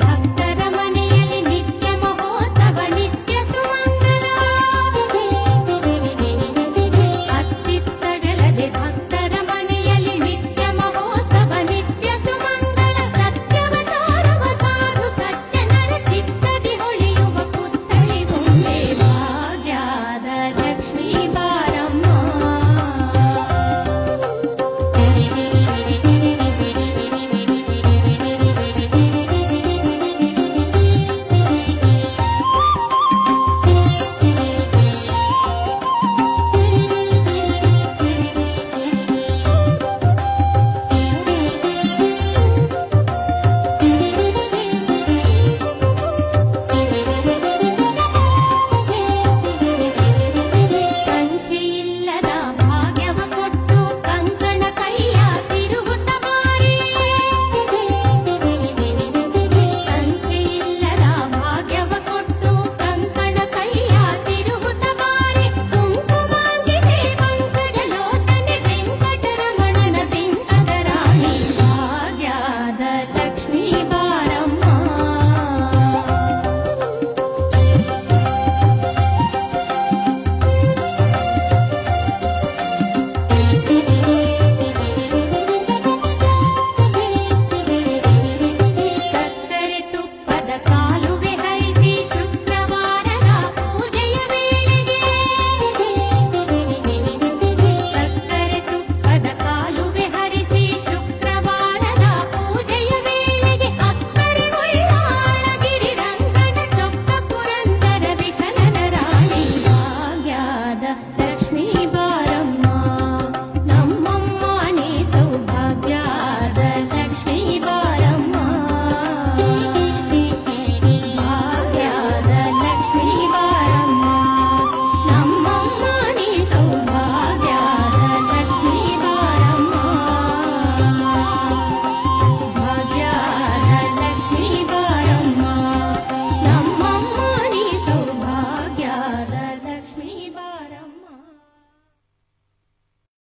Dhaka